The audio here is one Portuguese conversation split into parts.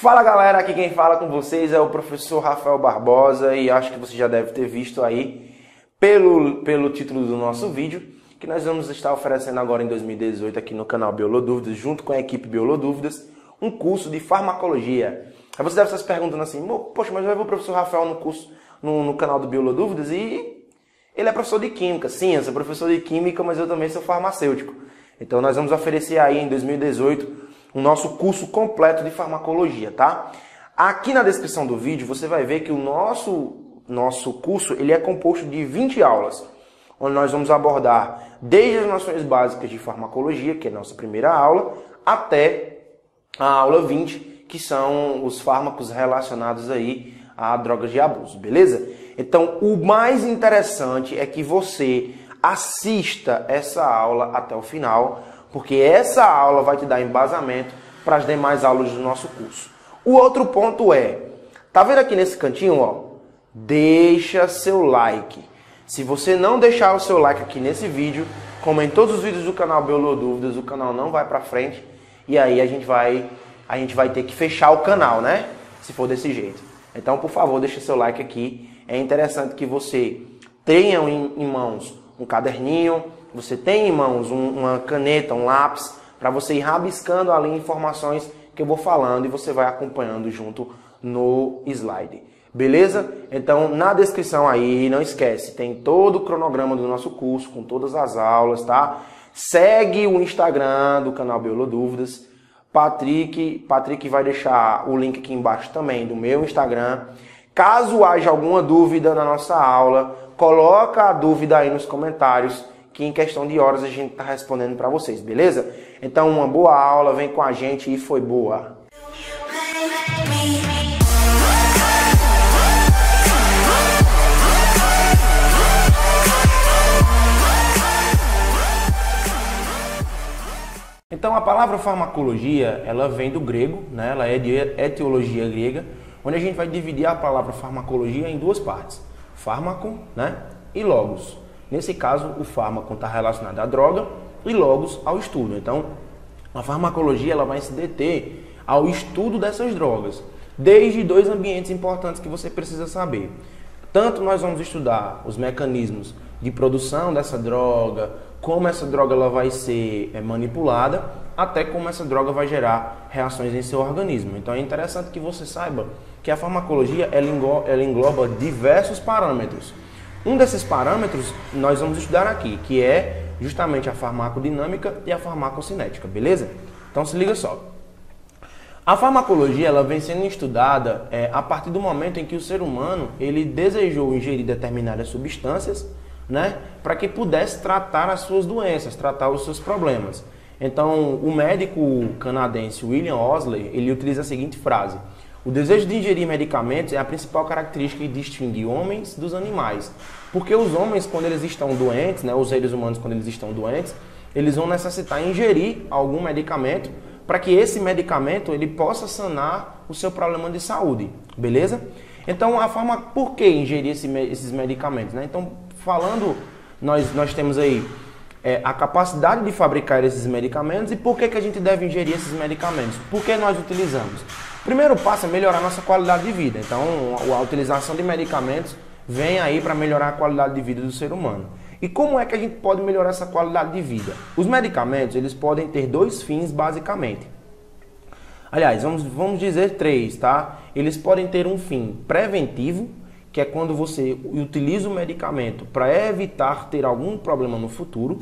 Fala galera, aqui quem fala com vocês é o professor Rafael Barbosa e acho que você já deve ter visto aí pelo, pelo título do nosso vídeo que nós vamos estar oferecendo agora em 2018 aqui no canal Biolodúvidas, junto com a equipe Biolodúvidas, um curso de farmacologia. Aí você deve estar se perguntando assim, poxa, mas eu vou o professor Rafael no curso no, no canal do Biolodúvidas e ele é professor de Química. Sim, eu sou professor de Química, mas eu também sou farmacêutico. Então nós vamos oferecer aí em 2018 o nosso curso completo de farmacologia, tá? Aqui na descrição do vídeo você vai ver que o nosso, nosso curso ele é composto de 20 aulas, onde nós vamos abordar desde as noções básicas de farmacologia, que é a nossa primeira aula, até a aula 20, que são os fármacos relacionados aí a drogas de abuso, beleza? Então, o mais interessante é que você assista essa aula até o final, porque essa aula vai te dar embasamento para as demais aulas do nosso curso. O outro ponto é, tá vendo aqui nesse cantinho, ó? Deixa seu like. Se você não deixar o seu like aqui nesse vídeo, como em todos os vídeos do canal Biolodúvidas, o canal não vai para frente e aí a gente vai a gente vai ter que fechar o canal, né? Se for desse jeito. Então, por favor, deixa seu like aqui. É interessante que você tenha em mãos um caderninho, você tem em mãos um, uma caneta, um lápis, para você ir rabiscando ali informações que eu vou falando e você vai acompanhando junto no slide. Beleza? Então, na descrição aí, não esquece, tem todo o cronograma do nosso curso, com todas as aulas, tá? Segue o Instagram do canal Biolodúvidas. Patrick, Patrick vai deixar o link aqui embaixo também do meu Instagram. Caso haja alguma dúvida na nossa aula, coloca a dúvida aí nos comentários que em questão de horas a gente está respondendo para vocês, beleza? Então, uma boa aula, vem com a gente e foi boa. Então a palavra farmacologia, ela vem do grego, né? ela é de etiologia grega, onde a gente vai dividir a palavra farmacologia em duas partes, fármaco né? e logos. Nesse caso, o fármaco está relacionado à droga e logos ao estudo. Então, a farmacologia ela vai se deter ao estudo dessas drogas, desde dois ambientes importantes que você precisa saber. Tanto nós vamos estudar os mecanismos de produção dessa droga, como essa droga ela vai ser é, manipulada, até como essa droga vai gerar reações em seu organismo. Então é interessante que você saiba que a farmacologia ela engloba diversos parâmetros. Um desses parâmetros nós vamos estudar aqui, que é justamente a farmacodinâmica e a farmacocinética, beleza? Então se liga só. A farmacologia ela vem sendo estudada é, a partir do momento em que o ser humano ele desejou ingerir determinadas substâncias, né, para que pudesse tratar as suas doenças, tratar os seus problemas. Então, o médico canadense William Osley ele utiliza a seguinte frase: o desejo de ingerir medicamentos é a principal característica que distingue homens dos animais. Porque os homens, quando eles estão doentes, né, os seres humanos, quando eles estão doentes, eles vão necessitar ingerir algum medicamento para que esse medicamento ele possa sanar o seu problema de saúde, beleza? Então, a forma por que ingerir esse, esses medicamentos, né? Então, falando, nós, nós temos aí é, a capacidade de fabricar esses medicamentos e por que, que a gente deve ingerir esses medicamentos? Por que nós utilizamos? Primeiro passo é melhorar nossa qualidade de vida. Então, a utilização de medicamentos vem aí para melhorar a qualidade de vida do ser humano. E como é que a gente pode melhorar essa qualidade de vida? Os medicamentos, eles podem ter dois fins basicamente. Aliás, vamos, vamos dizer três, tá? Eles podem ter um fim preventivo, que é quando você utiliza o medicamento para evitar ter algum problema no futuro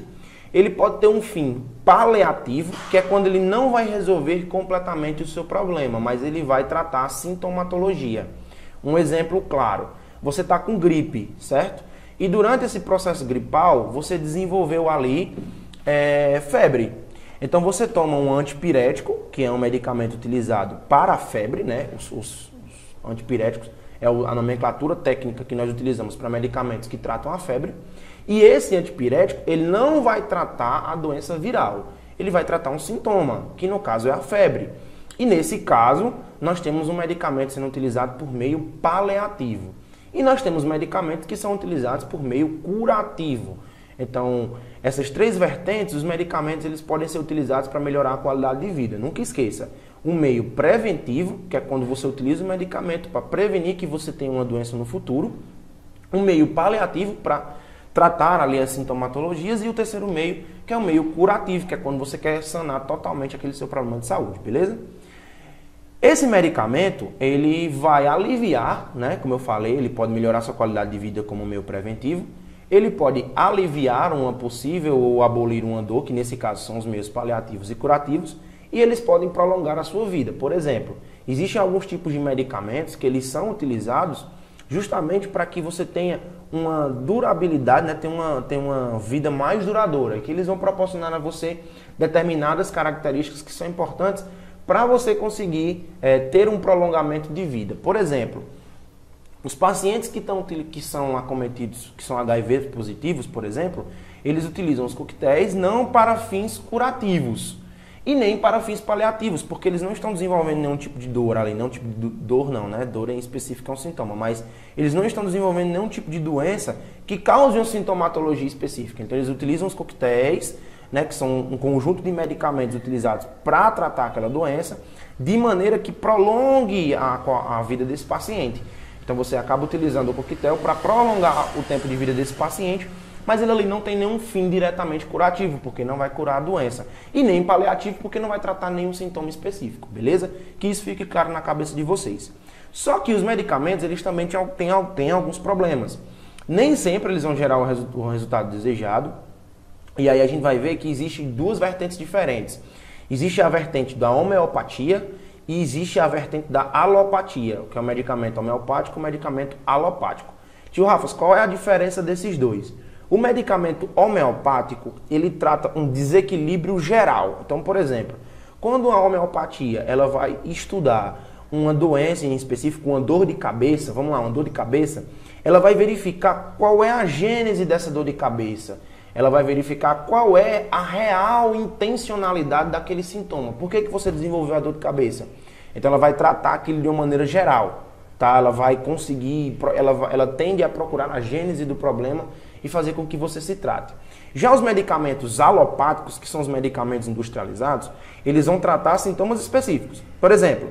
ele pode ter um fim paliativo, que é quando ele não vai resolver completamente o seu problema, mas ele vai tratar a sintomatologia. Um exemplo claro: você está com gripe, certo? E durante esse processo gripal, você desenvolveu ali é, febre. Então você toma um antipirético, que é um medicamento utilizado para a febre, né? Os, os, os antipiréticos é a nomenclatura técnica que nós utilizamos para medicamentos que tratam a febre. E esse antipirético, ele não vai tratar a doença viral, ele vai tratar um sintoma, que no caso é a febre. E nesse caso, nós temos um medicamento sendo utilizado por meio paliativo. E nós temos medicamentos que são utilizados por meio curativo. Então, essas três vertentes, os medicamentos eles podem ser utilizados para melhorar a qualidade de vida. Nunca esqueça, um meio preventivo, que é quando você utiliza o medicamento para prevenir que você tenha uma doença no futuro, um meio paliativo para tratar ali as sintomatologias e o terceiro meio, que é o meio curativo, que é quando você quer sanar totalmente aquele seu problema de saúde, beleza? Esse medicamento, ele vai aliviar, né, como eu falei, ele pode melhorar sua qualidade de vida como meio preventivo, ele pode aliviar uma possível ou abolir uma dor, que nesse caso são os meios paliativos e curativos, e eles podem prolongar a sua vida. Por exemplo, existem alguns tipos de medicamentos que eles são utilizados justamente para que você tenha uma durabilidade, né, tenha, uma, tenha uma vida mais duradoura, que eles vão proporcionar a você determinadas características que são importantes para você conseguir é, ter um prolongamento de vida. Por exemplo, os pacientes que, tão, que são acometidos, que são HIV positivos, por exemplo, eles utilizam os coquetéis não para fins curativos e nem para fins paliativos, porque eles não estão desenvolvendo nenhum tipo de dor, além não tipo de dor não, né? Dor em específico é um sintoma, mas eles não estão desenvolvendo nenhum tipo de doença que cause uma sintomatologia específica. Então eles utilizam os coquetéis, né, que são um conjunto de medicamentos utilizados para tratar aquela doença, de maneira que prolongue a, a vida desse paciente. Então você acaba utilizando o coquetel para prolongar o tempo de vida desse paciente mas ele ali não tem nenhum fim diretamente curativo, porque não vai curar a doença. E nem paliativo, porque não vai tratar nenhum sintoma específico, beleza? Que isso fique claro na cabeça de vocês. Só que os medicamentos, eles também têm, têm alguns problemas. Nem sempre eles vão gerar o, resu o resultado desejado. E aí a gente vai ver que existem duas vertentes diferentes. Existe a vertente da homeopatia e existe a vertente da alopatia, que é o medicamento homeopático e o medicamento alopático. Tio Rafa, qual é a diferença desses dois? O medicamento homeopático, ele trata um desequilíbrio geral. Então, por exemplo, quando a homeopatia ela vai estudar uma doença em específico, uma dor de cabeça, vamos lá, uma dor de cabeça, ela vai verificar qual é a gênese dessa dor de cabeça. Ela vai verificar qual é a real intencionalidade daquele sintoma. Por que, que você desenvolveu a dor de cabeça? Então ela vai tratar aquilo de uma maneira geral. Tá? Ela vai conseguir, ela, ela tende a procurar a gênese do problema e fazer com que você se trate. Já os medicamentos alopáticos, que são os medicamentos industrializados, eles vão tratar sintomas específicos. Por exemplo,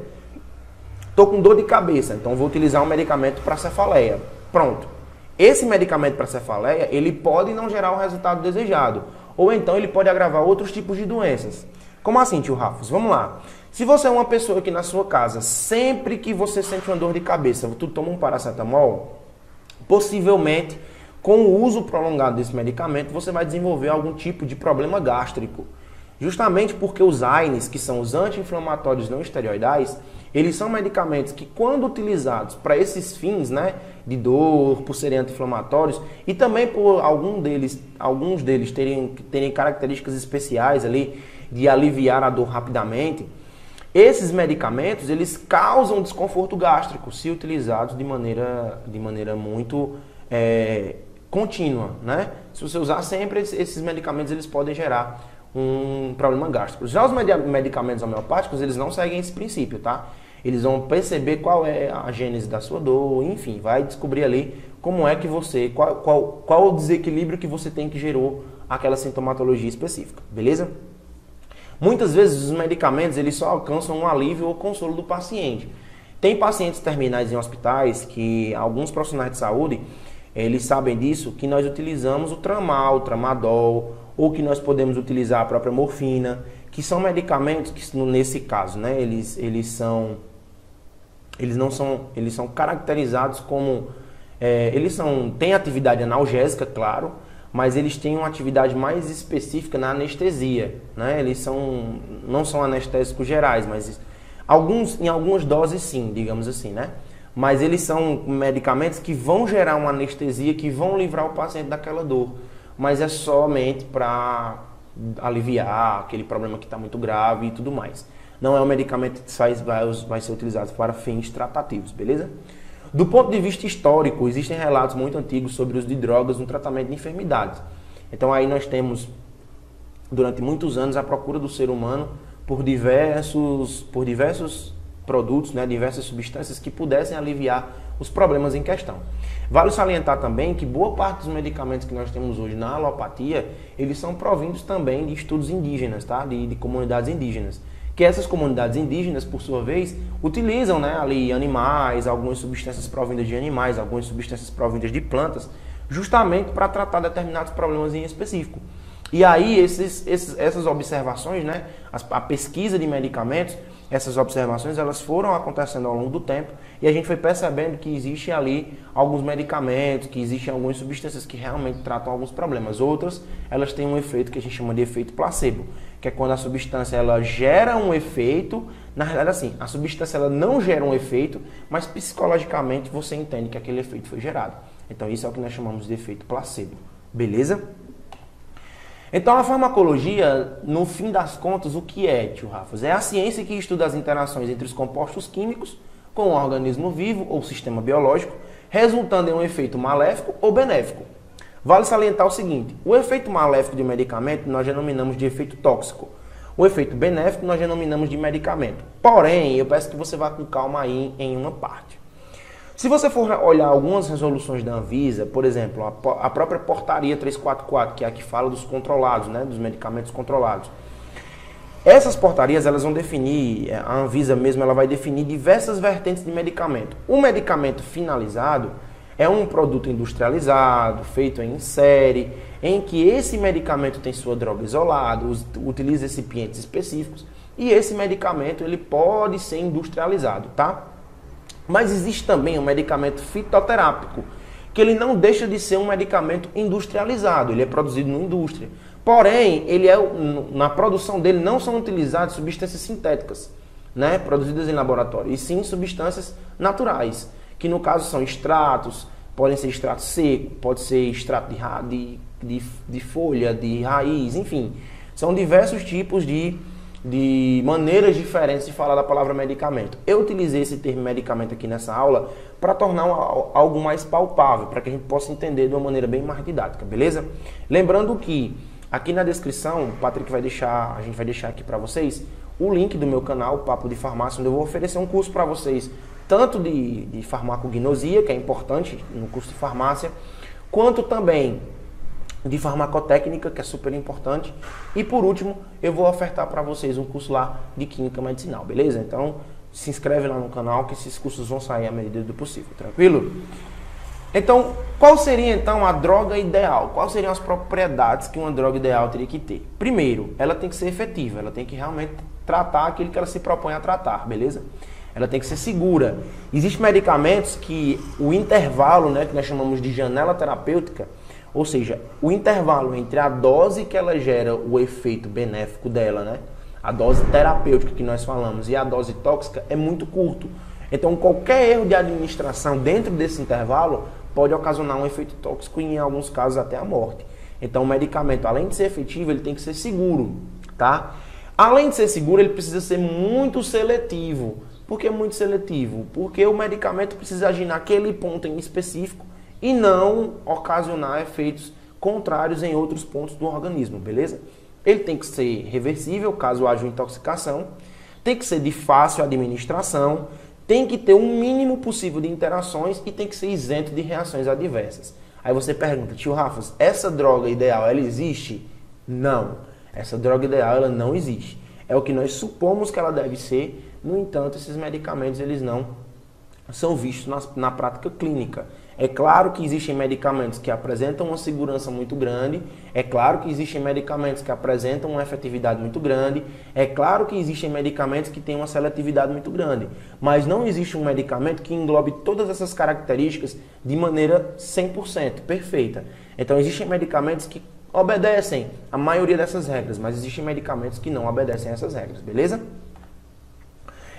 estou com dor de cabeça, então vou utilizar um medicamento para cefaleia. Pronto. Esse medicamento para cefaleia, ele pode não gerar o resultado desejado, ou então ele pode agravar outros tipos de doenças. Como assim, tio Rafos? Vamos lá. Se você é uma pessoa que na sua casa, sempre que você sente uma dor de cabeça, tu toma um paracetamol, possivelmente com o uso prolongado desse medicamento, você vai desenvolver algum tipo de problema gástrico. Justamente porque os AINES, que são os anti-inflamatórios não esteroidais, eles são medicamentos que, quando utilizados para esses fins, né, de dor, por serem anti-inflamatórios, e também por algum deles, alguns deles terem, terem características especiais ali de aliviar a dor rapidamente, esses medicamentos eles causam desconforto gástrico se utilizados de maneira, de maneira muito é, contínua, né? Se você usar sempre, esses medicamentos eles podem gerar um problema gástrico. Já os medicamentos homeopáticos, eles não seguem esse princípio, tá? Eles vão perceber qual é a gênese da sua dor, enfim, vai descobrir ali como é que você, qual, qual, qual o desequilíbrio que você tem que gerou aquela sintomatologia específica, beleza? Muitas vezes os medicamentos eles só alcançam um alívio ou consolo do paciente. Tem pacientes terminais em hospitais que alguns profissionais de saúde eles sabem disso, que nós utilizamos o tramal, o tramadol, ou que nós podemos utilizar a própria morfina, que são medicamentos que nesse caso, né, eles, eles são eles não são eles são caracterizados como é, eles são têm atividade analgésica, claro, mas eles têm uma atividade mais específica na anestesia, né? Eles são não são anestésicos gerais, mas alguns em algumas doses sim, digamos assim, né? Mas eles são medicamentos que vão gerar uma anestesia, que vão livrar o paciente daquela dor, mas é somente para aliviar aquele problema que está muito grave e tudo mais. Não é um medicamento que vai, vai ser utilizado para fins tratativos, beleza? Do ponto de vista histórico, existem relatos muito antigos sobre o uso de drogas no tratamento de enfermidades. Então aí nós temos, durante muitos anos, a procura do ser humano por diversos, por diversos produtos, né, diversas substâncias que pudessem aliviar os problemas em questão. Vale salientar também que boa parte dos medicamentos que nós temos hoje na alopatia, eles são provindos também de estudos indígenas, tá? de, de comunidades indígenas, que essas comunidades indígenas, por sua vez, utilizam né, ali animais, algumas substâncias provindas de animais, algumas substâncias provindas de plantas, justamente para tratar determinados problemas em específico. E aí esses, esses, essas observações, né, a, pesquisa de medicamentos, essas observações elas foram acontecendo ao longo do tempo e a gente foi percebendo que existe ali alguns medicamentos, que existem algumas substâncias que realmente tratam alguns problemas. Outras, elas têm um efeito que a gente chama de efeito placebo, que é quando a substância ela gera um efeito, na realidade assim, a substância ela não gera um efeito, mas psicologicamente você entende que aquele efeito foi gerado. Então isso é o que nós chamamos de efeito placebo. Beleza? Então a farmacologia, no fim das contas, o que é, tio Rafas? É a ciência que estuda as interações entre os compostos químicos com o organismo vivo ou sistema biológico, resultando em um efeito maléfico ou benéfico. Vale salientar o seguinte: o efeito maléfico de um medicamento nós denominamos de efeito tóxico. O efeito benéfico nós denominamos de medicamento. Porém, eu peço que você vá com calma aí em uma parte. Se você for olhar algumas resoluções da Anvisa, por exemplo, a, a própria portaria 344, que é a que fala dos controlados, né, dos medicamentos controlados. Essas portarias elas vão definir, é, a Anvisa mesmo ela vai definir diversas vertentes de medicamento. O medicamento finalizado é um produto industrializado, feito em série, em que esse medicamento tem sua droga isolada, utiliza recipientes específicos e esse medicamento ele pode ser industrializado, tá? Mas existe também um medicamento fitoterápico, que ele não deixa de ser um medicamento industrializado, ele é produzido na indústria. Porém, ele é, na produção dele não são utilizadas substâncias sintéticas, né, produzidas em laboratório, e sim substâncias naturais, que no caso são extratos, podem ser extrato seco, pode ser extrato de, de, de folha, de raiz, enfim. São diversos tipos de de maneiras diferentes de falar da palavra medicamento. Eu utilizei esse termo medicamento aqui nessa aula para tornar algo mais palpável, para que a gente possa entender de uma maneira bem mais didática, beleza? Lembrando que aqui na descrição, o Patrick vai deixar, a gente vai deixar aqui para vocês o link do meu canal, Papo de Farmácia, onde eu vou oferecer um curso para vocês, tanto de, de farmacognosia, que é importante no curso de farmácia, quanto também de farmacotécnica, que é super importante. E por último, eu vou ofertar para vocês um curso lá de química medicinal, beleza? Então, se inscreve lá no canal que esses cursos vão sair à medida do possível, tranquilo? Então, qual seria então a droga ideal? Quais seriam as propriedades que uma droga ideal teria que ter? Primeiro, ela tem que ser efetiva, ela tem que realmente tratar aquilo que ela se propõe a tratar, beleza? Ela tem que ser segura. Existem medicamentos que o intervalo, né, que nós chamamos de janela terapêutica, ou seja, o intervalo entre a dose que ela gera o efeito benéfico dela, né? A dose terapêutica que nós falamos e a dose tóxica é muito curto. Então, qualquer erro de administração dentro desse intervalo pode ocasionar um efeito tóxico e, em alguns casos, até a morte. Então, o medicamento, além de ser efetivo, ele tem que ser seguro, tá? Além de ser seguro, ele precisa ser muito seletivo. Por que muito seletivo? Porque o medicamento precisa agir naquele ponto em específico e não ocasionar efeitos contrários em outros pontos do organismo, beleza? Ele tem que ser reversível caso haja intoxicação, tem que ser de fácil administração, tem que ter um mínimo possível de interações e tem que ser isento de reações adversas. Aí você pergunta, tio Rafa, essa droga ideal, ela existe? Não. Essa droga ideal, ela não existe. É o que nós supomos que ela deve ser, no entanto, esses medicamentos, eles não são vistos na, na prática clínica. É claro que existem medicamentos que apresentam uma segurança muito grande, é claro que existem medicamentos que apresentam uma efetividade muito grande, é claro que existem medicamentos que têm uma seletividade muito grande, mas não existe um medicamento que englobe todas essas características de maneira 100% perfeita. Então existem medicamentos que obedecem a maioria dessas regras, mas existem medicamentos que não obedecem a essas regras, beleza?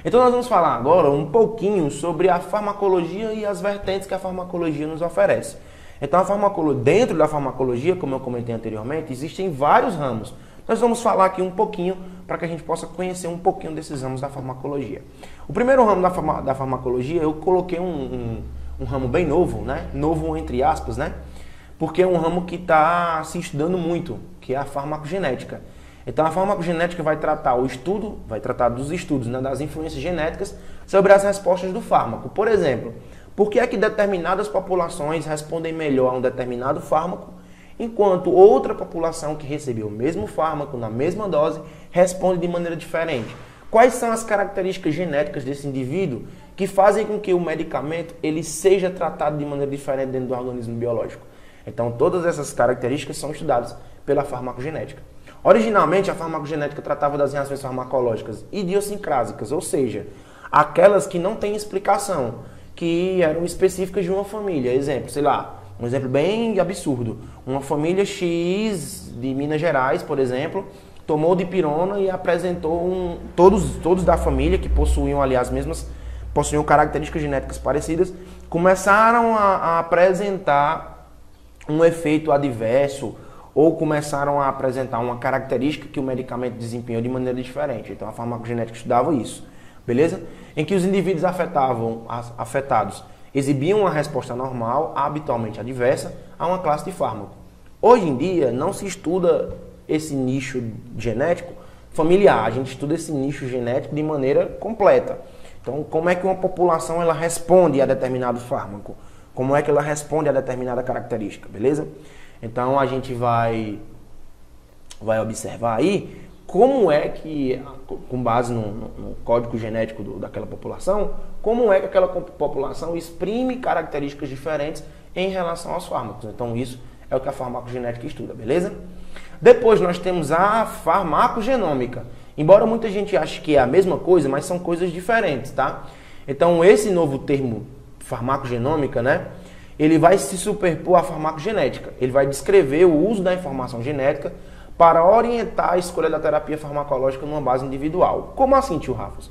Então nós vamos falar agora um pouquinho sobre a farmacologia e as vertentes que a farmacologia nos oferece. Então farmacologia, dentro da farmacologia, como eu comentei anteriormente, existem vários ramos. Nós vamos falar aqui um pouquinho para que a gente possa conhecer um pouquinho desses ramos da farmacologia. O primeiro ramo da, farma, da farmacologia, eu coloquei um, um, um ramo bem novo, né? Novo entre aspas, né? Porque é um ramo que está se estudando muito, que é a farmacogenética. Então a farmacogenética vai tratar o estudo, vai tratar dos estudos, né, das influências genéticas sobre as respostas do fármaco. Por exemplo, por que é que determinadas populações respondem melhor a um determinado fármaco, enquanto outra população que recebeu o mesmo fármaco na mesma dose responde de maneira diferente? quais são as características genéticas desse indivíduo que fazem com que o medicamento ele seja tratado de maneira diferente dentro do organismo biológico. Então, todas essas características são estudadas pela farmacogenética. Originalmente, a farmacogenética tratava das reações farmacológicas idiosincrásicas, ou seja, aquelas que não têm explicação, que eram específicas de uma família. Exemplo, sei lá, um exemplo bem absurdo. Uma família X de Minas Gerais, por exemplo, tomou dipirona e apresentou um, todos, todos da família que possuíam ali as mesmas possuíam características genéticas parecidas, começaram a, a apresentar um efeito adverso ou começaram a apresentar uma característica que o medicamento desempenhou de maneira diferente. Então a farmacogenética estudava isso, beleza? Em que os indivíduos afetavam, afetados exibiam uma resposta normal, habitualmente adversa, a uma classe de fármaco. Hoje em dia não se estuda esse nicho genético familiar, a gente estuda esse nicho genético de maneira completa. Então, como é que uma população ela responde a determinado fármaco? Como é que ela responde a determinada característica, beleza? Então, a gente vai vai observar aí como é que, com base no, no, código genético do, daquela população, como é que aquela população exprime características diferentes em relação aos fármacos. Então, isso é o que a farmacogenética estuda, beleza? Depois nós temos a farmacogenômica. Embora muita gente ache que é a mesma coisa, mas são coisas diferentes, tá? Então, esse novo termo farmacogenômica, né? Ele vai se superpor à farmacogenética. Ele vai descrever o uso da informação genética para orientar a escolha da terapia farmacológica numa base individual. Como assim, tio Rafos?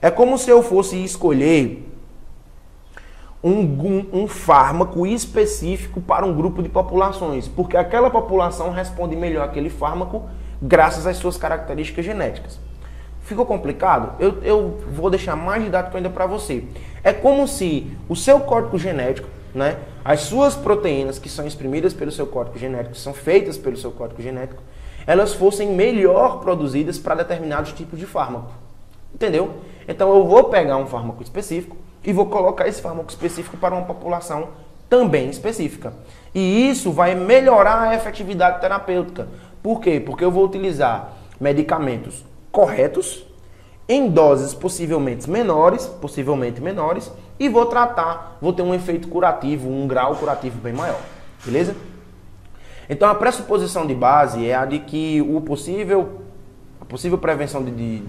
É como se eu fosse escolher um, um, um, fármaco específico para um grupo de populações, porque aquela população responde melhor àquele fármaco graças às suas características genéticas. Ficou complicado? Eu, eu vou deixar mais didático ainda para você. É como se o seu código genético, né, as suas proteínas que são exprimidas pelo seu código genético, são feitas pelo seu código genético, elas fossem melhor produzidas para determinados tipos de fármaco. Entendeu? Então eu vou pegar um fármaco específico, e vou colocar esse fármaco específico para uma população também específica. E isso vai melhorar a efetividade terapêutica. Por quê? Porque eu vou utilizar medicamentos corretos, em doses possivelmente menores, possivelmente menores, e vou tratar, vou ter um efeito curativo, um grau curativo bem maior. Beleza? Então a pressuposição de base é a de que o possível, a possível prevenção de, de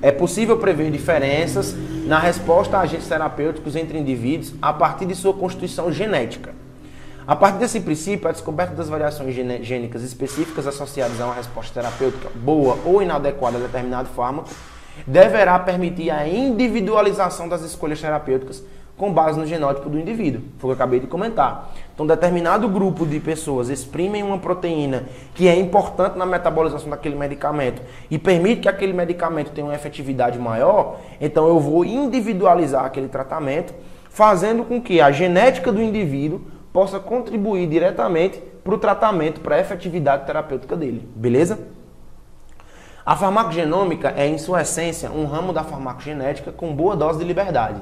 é possível prever diferenças na resposta a agentes terapêuticos entre indivíduos a partir de sua constituição genética. A partir desse princípio, a descoberta das variações gênicas específicas associadas a uma resposta terapêutica boa ou inadequada a determinado fármaco deverá permitir a individualização das escolhas terapêuticas com base no genótipo do indivíduo. Foi o que eu acabei de comentar. Então, determinado grupo de pessoas exprimem uma proteína que é importante na metabolização daquele medicamento e permite que aquele medicamento tenha uma efetividade maior, então eu vou individualizar aquele tratamento, fazendo com que a genética do indivíduo possa contribuir diretamente para o tratamento, para a efetividade terapêutica dele. Beleza? A farmacogenômica é, em sua essência, um ramo da farmacogenética com boa dose de liberdade.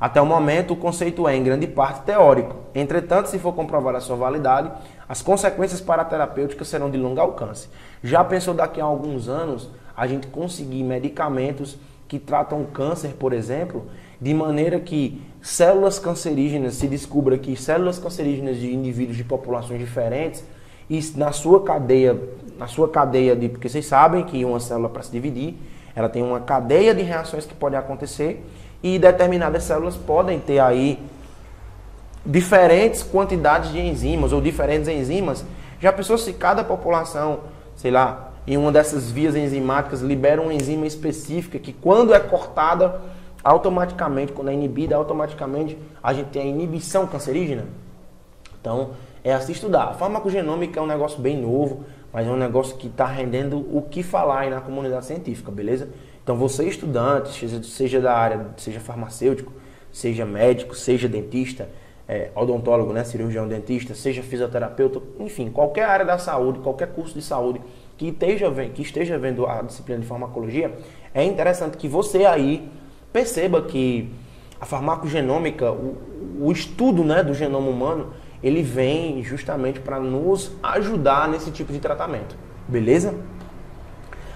Até o momento, o conceito é, em grande parte, teórico. Entretanto, se for comprovada a sua validade, as consequências paraterapêuticas serão de longo alcance. Já pensou daqui a alguns anos a gente conseguir medicamentos que tratam câncer, por exemplo, de maneira que células cancerígenas, se descubra que células cancerígenas de indivíduos de populações diferentes, e na sua cadeia, na sua cadeia de, porque vocês sabem que uma célula para se dividir, ela tem uma cadeia de reações que podem acontecer e determinadas células podem ter aí diferentes quantidades de enzimas ou diferentes enzimas. Já pensou se cada população, sei lá, em uma dessas vias enzimáticas libera uma enzima específica que quando é cortada, automaticamente, quando é inibida, automaticamente a gente tem a inibição cancerígena? Então, é assim estudar. A farmacogenômica é um negócio bem novo, mas é um negócio que está rendendo o que falar aí na comunidade científica, beleza? Então você estudante, seja da área, seja farmacêutico, seja médico, seja dentista, é, odontólogo, né, cirurgião dentista, seja fisioterapeuta, enfim, qualquer área da saúde, qualquer curso de saúde que esteja, que esteja vendo a disciplina de farmacologia, é interessante que você aí perceba que a farmacogenômica, o, o estudo né, do genoma humano, ele vem justamente para nos ajudar nesse tipo de tratamento. Beleza?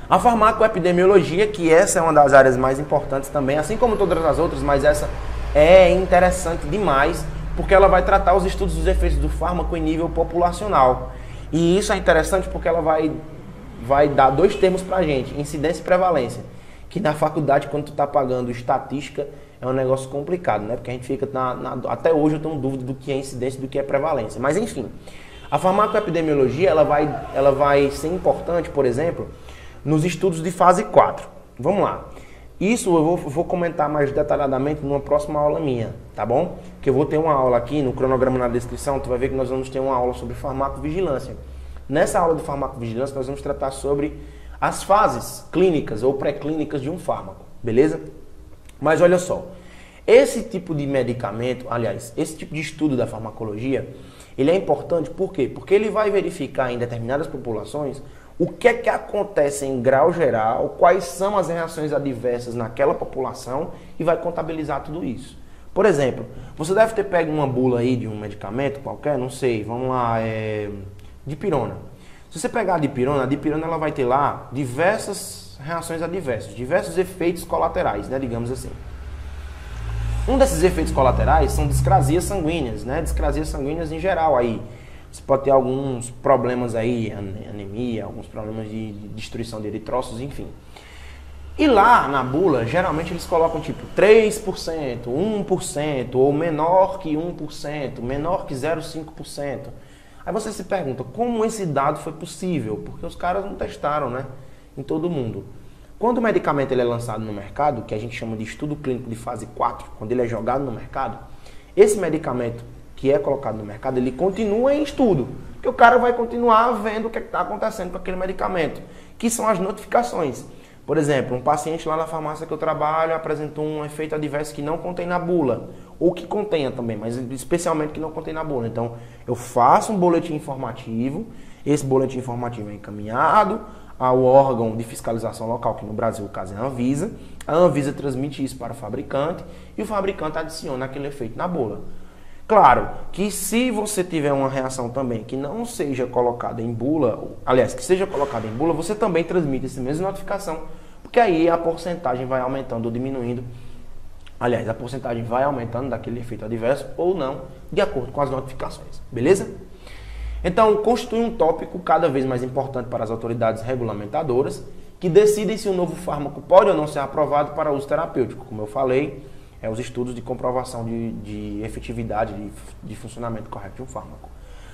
A farmacoepidemiologia, que essa é uma das áreas mais importantes também, assim como todas as outras, mas essa é interessante demais, porque ela vai tratar os estudos dos efeitos do fármaco em nível populacional. E isso é interessante porque ela vai, vai dar dois termos pra gente, incidência e prevalência. Que na faculdade, quando tu tá pagando estatística, é um negócio complicado, né? Porque a gente fica na, na, até hoje eu tenho dúvida do que é incidência do que é prevalência. Mas enfim, a farmacoepidemiologia ela vai, ela vai ser importante, por exemplo, nos estudos de fase 4. Vamos lá. Isso eu vou, vou, comentar mais detalhadamente numa próxima aula minha, tá bom? Que eu vou ter uma aula aqui no cronograma na descrição, tu vai ver que nós vamos ter uma aula sobre farmacovigilância. Nessa aula de farmacovigilância nós vamos tratar sobre as fases clínicas ou pré-clínicas de um fármaco, beleza? Mas olha só, esse tipo de medicamento, aliás, esse tipo de estudo da farmacologia, ele é importante por quê? Porque ele vai verificar em determinadas populações o que é que acontece em grau geral, quais são as reações adversas naquela população e vai contabilizar tudo isso. Por exemplo, você deve ter pego uma bula aí de um medicamento qualquer, não sei, vamos lá, é, dipirona. Se você pegar a dipirona, a dipirona ela vai ter lá diversas reações adversas, diversos efeitos colaterais, né, digamos assim. Um desses efeitos colaterais são discrasias sanguíneas, né, discrasias sanguíneas em geral aí você pode ter alguns problemas aí, anemia, alguns problemas de destruição de eritrócitos, enfim. E lá na bula, geralmente eles colocam tipo 3%, 1%, ou menor que 1%, menor que 0,5%. Aí você se pergunta, como esse dado foi possível? Porque os caras não testaram, né? Em todo mundo. Quando o medicamento ele é lançado no mercado, que a gente chama de estudo clínico de fase 4, quando ele é jogado no mercado, esse medicamento que é colocado no mercado, ele continua em estudo. Porque o cara vai continuar vendo o que é está acontecendo com aquele medicamento, que são as notificações. Por exemplo, um paciente lá na farmácia que eu trabalho apresentou um efeito adverso que não contém na bula, ou que contenha também, mas especialmente que não contém na bula. Então, eu faço um boletim informativo, esse boletim informativo é encaminhado ao órgão de fiscalização local, que no Brasil o caso é a Anvisa. A Anvisa transmite isso para o fabricante e o fabricante adiciona aquele efeito na bula. Claro que se você tiver uma reação também que não seja colocada em bula, aliás, que seja colocada em bula, você também transmite essa mesma notificação, porque aí a porcentagem vai aumentando ou diminuindo. Aliás, a porcentagem vai aumentando daquele efeito adverso ou não, de acordo com as notificações, beleza? Então, constitui um tópico cada vez mais importante para as autoridades regulamentadoras que decidem se o novo fármaco pode ou não ser aprovado para uso terapêutico. Como eu falei, é, os estudos de comprovação de, de efetividade, de, de, funcionamento correto de um fármaco.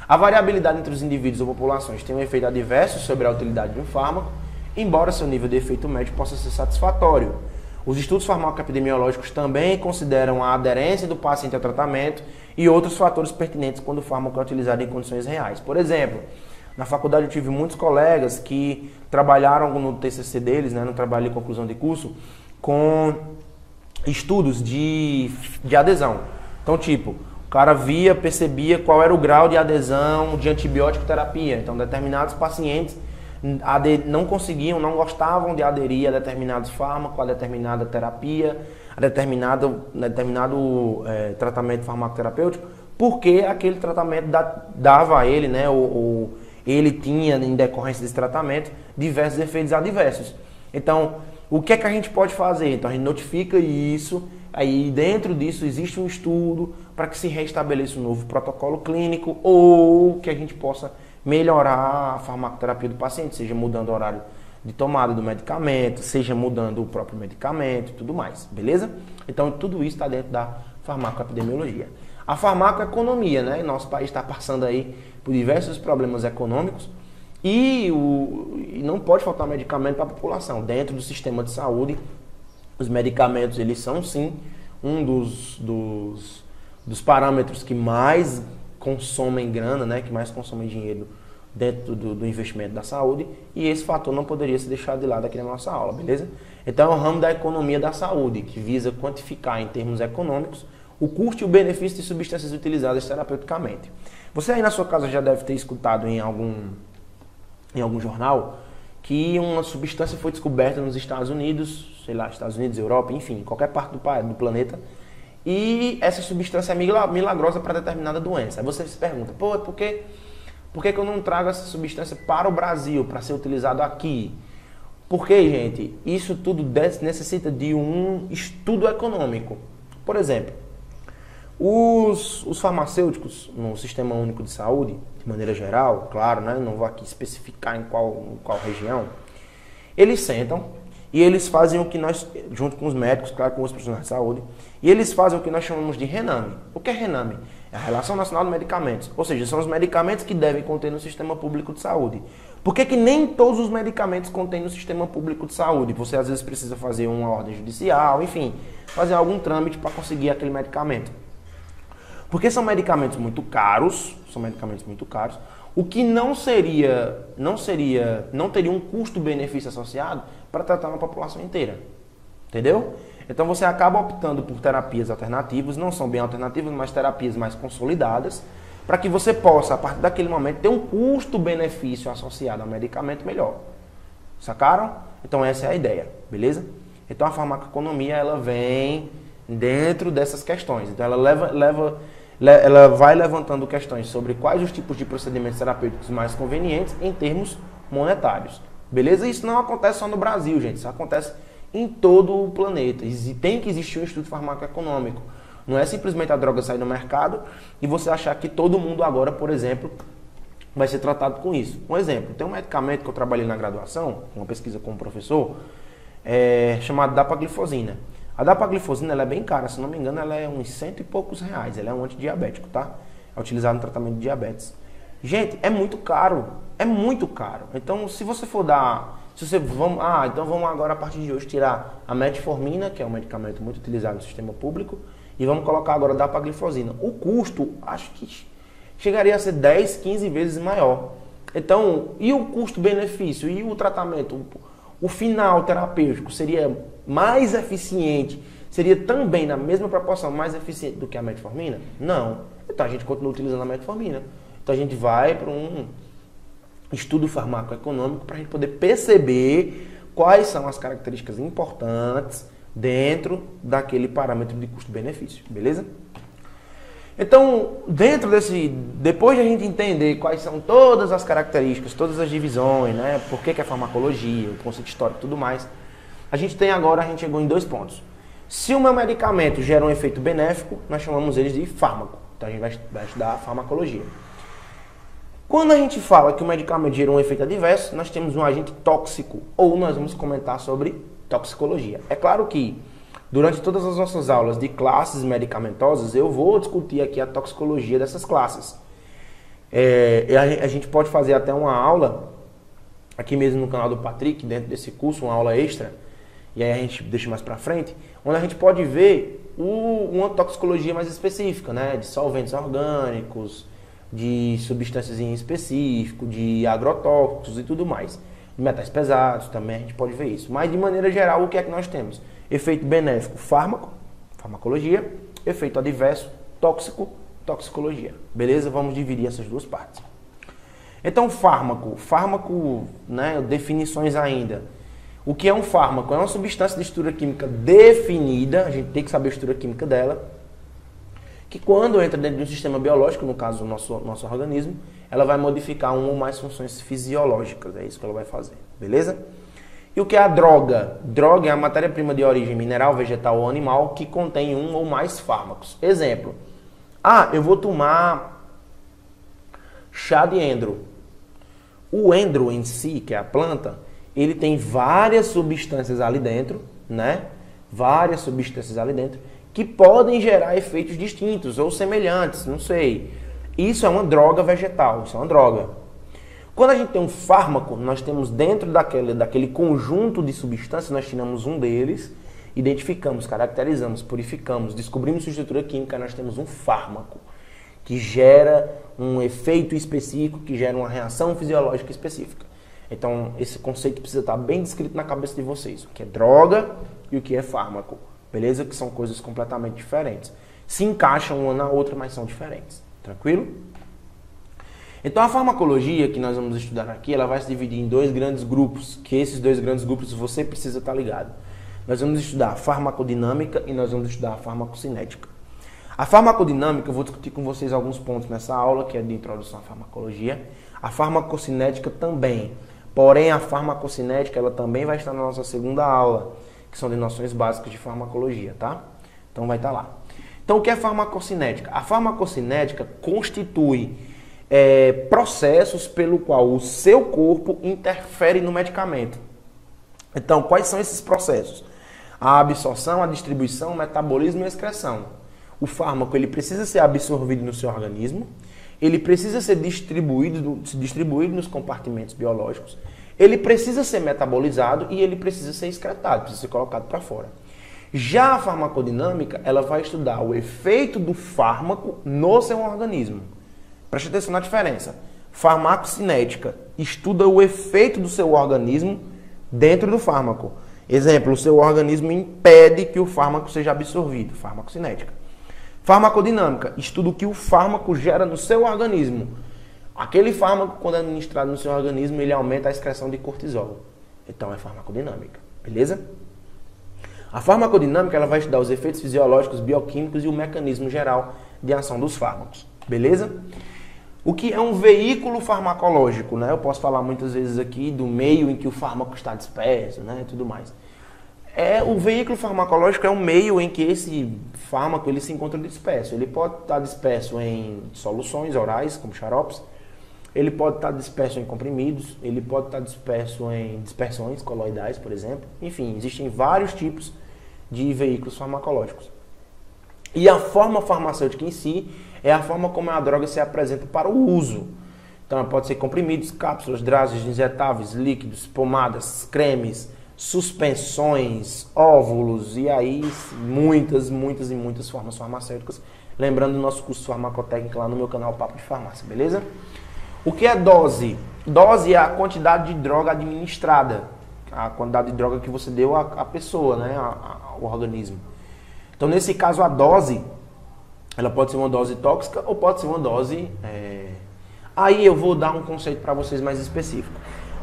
A variabilidade entre os indivíduos ou populações tem um efeito adverso sobre a utilidade de um fármaco, embora seu nível de efeito médio possa ser satisfatório. Os estudos farmacoepidemiológicos também consideram a aderência do paciente ao tratamento e outros fatores pertinentes quando o fármaco é utilizado em condições reais. Por exemplo, na faculdade eu tive muitos colegas que trabalharam no TCC deles, né, no trabalho de conclusão de curso, com estudos de, de adesão. Então, tipo, o cara via, percebia qual era o grau de adesão de antibiótico terapia. Então, determinados pacientes não conseguiam, não gostavam de aderir a determinados fármacos, a determinada terapia, a determinado, determinado é, tratamento farmacoterapêutico, porque aquele tratamento dava a ele, né, ou, ou ele tinha, em decorrência desse tratamento, diversos efeitos adversos. Então, o que é que a gente pode fazer? Então a gente notifica isso, aí dentro disso existe um estudo para que se restabeleça um novo protocolo clínico ou que a gente possa melhorar a farmacoterapia do paciente, seja mudando o horário de tomada do medicamento, seja mudando o próprio medicamento e tudo mais, beleza? Então tudo isso está dentro da farmacoepidemiologia. A farmacoeconomia, né? Nosso país está passando aí por diversos problemas econômicos e, o, e não pode faltar medicamento para a população. Dentro do sistema de saúde, os medicamentos, eles são sim um dos, dos, dos parâmetros que mais consomem grana, né, que mais consomem dinheiro dentro do, do, investimento da saúde e esse fator não poderia ser deixado de lado aqui na nossa aula, beleza? Então é o ramo da economia da saúde, que visa quantificar em termos econômicos o custo e o benefício de substâncias utilizadas terapeuticamente. Você aí na sua casa já deve ter escutado em algum em algum jornal que uma substância foi descoberta nos Estados Unidos, sei lá, Estados Unidos, Europa, enfim, qualquer parte do, do planeta, e essa substância é milagrosa para determinada doença. Aí você se pergunta, pô, por que, por que, que eu não trago essa substância para o Brasil, para ser utilizado aqui? Porque, gente, isso tudo necessita de um estudo econômico. Por exemplo, os, os farmacêuticos no Sistema Único de Saúde, de maneira geral, claro, né, não vou aqui especificar em qual, em qual região, eles sentam e eles fazem o que nós, junto com os médicos, claro, com os profissionais de saúde, e eles fazem o que nós chamamos de RENAME. O que é RENAME? É a Relação Nacional de Medicamentos. Ou seja, são os medicamentos que devem conter no sistema público de saúde. Por que, que nem todos os medicamentos contêm no sistema público de saúde? Você às vezes precisa fazer uma ordem judicial, enfim, fazer algum trâmite para conseguir aquele medicamento. Porque são medicamentos muito caros, são medicamentos muito caros, o que não seria, não seria, não teria um custo-benefício associado para tratar uma população inteira. Entendeu? Então você acaba optando por terapias alternativas, não são bem alternativas, mas terapias mais consolidadas, para que você possa, a partir daquele momento, ter um custo-benefício associado ao medicamento melhor. Sacaram? Então essa é a ideia, beleza? Então a farmacoeconomia ela vem dentro dessas questões. Então ela leva, leva, ela vai levantando questões sobre quais os tipos de procedimentos terapêuticos mais convenientes em termos monetários. Beleza? Isso não acontece só no Brasil, gente. Isso acontece em todo o planeta. E tem que existir um estudo farmacoeconômico. Não é simplesmente a droga sair no mercado e você achar que todo mundo agora, por exemplo, vai ser tratado com isso. Um exemplo, tem um medicamento que eu trabalhei na graduação, uma pesquisa com um professor, é, chamado dapaglifosina. A dapaglifosina ela é bem cara, se não me engano, ela é uns cento e poucos reais. Ela é um antidiabético, tá? É utilizado no tratamento de diabetes. Gente, é muito caro. É muito caro. Então, se você for dar. Se você vamos, ah, então vamos agora a partir de hoje tirar a metformina, que é um medicamento muito utilizado no sistema público, e vamos colocar agora a dapaglifosina. O custo, acho que chegaria a ser 10, 15 vezes maior. Então, e o custo-benefício? E o tratamento? O final terapêutico seria mais eficiente? Seria também, na mesma proporção, mais eficiente do que a metformina? Não. Então a gente continua utilizando a metformina. Então a gente vai para um estudo farmacoeconômico para a gente poder perceber quais são as características importantes dentro daquele parâmetro de custo-benefício, beleza? Então, dentro desse, depois de a gente entender quais são todas as características, todas as divisões, né, por que, que é farmacologia, o conceito histórico e tudo mais, a gente tem agora, a gente chegou em dois pontos. Se o meu medicamento gera um efeito benéfico, nós chamamos eles de fármaco. Então a gente vai, vai estudar farmacologia. Quando a gente fala que o medicamento gera um efeito adverso, nós temos um agente tóxico, ou nós vamos comentar sobre toxicologia. É claro que durante todas as nossas aulas de classes medicamentosas, eu vou discutir aqui a toxicologia dessas classes. É, a gente pode fazer até uma aula, aqui mesmo no canal do Patrick, dentro desse curso, uma aula extra, e aí a gente deixa mais para frente, onde a gente pode ver o, uma toxicologia mais específica, né? De solventes orgânicos, de substâncias em específico, de agrotóxicos e tudo mais metais pesados também, a gente pode ver isso. Mas de maneira geral, o que é que nós temos? Efeito benéfico, fármaco, farmacologia, efeito adverso, tóxico, toxicologia. Beleza? Vamos dividir essas duas partes. Então, fármaco, fármaco, né, definições ainda. O que é um fármaco? É uma substância de estrutura química definida, a gente tem que saber a estrutura química dela, que quando entra dentro de um sistema biológico, no caso do nosso, nosso organismo, ela vai modificar uma ou mais funções fisiológicas. É isso que ela vai fazer, beleza? E o que é a droga? Droga é a matéria-prima de origem mineral, vegetal ou animal que contém um ou mais fármacos. Exemplo: Ah, eu vou tomar chá de endro. O endro em si, que é a planta, ele tem várias substâncias ali dentro, né? Várias substâncias ali dentro que podem gerar efeitos distintos ou semelhantes, não sei. Isso é uma droga vegetal, isso é uma droga. Quando a gente tem um fármaco, nós temos dentro daquele, daquele conjunto de substâncias, nós tiramos um deles, identificamos, caracterizamos, purificamos, descobrimos sua estrutura química, nós temos um fármaco que gera um efeito específico, que gera uma reação fisiológica específica. Então, esse conceito precisa estar bem descrito na cabeça de vocês, o que é droga e o que é fármaco. Beleza? Que são coisas completamente diferentes. Se encaixam uma na outra, mas são diferentes. Tranquilo? Então a farmacologia que nós vamos estudar aqui, ela vai se dividir em dois grandes grupos, que esses dois grandes grupos você precisa estar ligado. Nós vamos estudar a farmacodinâmica e nós vamos estudar farmacocinética. A farmacodinâmica, eu vou discutir com vocês alguns pontos nessa aula, que é de introdução à farmacologia. A farmacocinética também. Porém, a farmacocinética ela também vai estar na nossa segunda aula, que são de noções básicas de farmacologia, tá? Então vai estar lá. Então, o que é farmacocinética? A farmacocinética constitui é, processos pelo qual o seu corpo interfere no medicamento. Então, quais são esses processos? A absorção, a distribuição, o metabolismo e a excreção. O fármaco ele precisa ser absorvido no seu organismo, ele precisa ser distribuído, distribuído nos compartimentos biológicos, ele precisa ser metabolizado e ele precisa ser excretado, precisa ser colocado para fora. Já a farmacodinâmica, ela vai estudar o efeito do fármaco no seu organismo. Preste atenção na diferença. Farmacocinética estuda o efeito do seu organismo dentro do fármaco. Exemplo, o seu organismo impede que o fármaco seja absorvido. Farmacocinética. Farmacodinâmica estuda o que o fármaco gera no seu organismo. Aquele fármaco, quando é administrado no seu organismo, ele aumenta a excreção de cortisol. Então é farmacodinâmica. Beleza? A farmacodinâmica ela vai estudar os efeitos fisiológicos, bioquímicos e o mecanismo geral de ação dos fármacos. Beleza? O que é um veículo farmacológico, né? Eu posso falar muitas vezes aqui do meio em que o fármaco está disperso, né, tudo mais. É o veículo farmacológico é um meio em que esse fármaco ele se encontra disperso. Ele pode estar disperso em soluções orais, como xaropes. Ele pode estar disperso em comprimidos, ele pode estar disperso em dispersões coloidais, por exemplo. Enfim, existem vários tipos de veículos farmacológicos. E a forma farmacêutica em si é a forma como a droga se apresenta para o uso. Então, pode ser comprimidos, cápsulas, dráseos injetáveis, líquidos, pomadas, cremes, suspensões, óvulos e aí muitas, muitas e muitas formas farmacêuticas. Lembrando do nosso curso farmacotécnico lá no meu canal Papo de Farmácia, beleza? O que é dose? Dose é a quantidade de droga administrada, a quantidade de droga que você deu à, pessoa, né, ao organismo. Então, nesse caso, a dose, ela pode ser uma dose tóxica ou pode ser uma dose. É... Aí eu vou dar um conceito para vocês mais específico.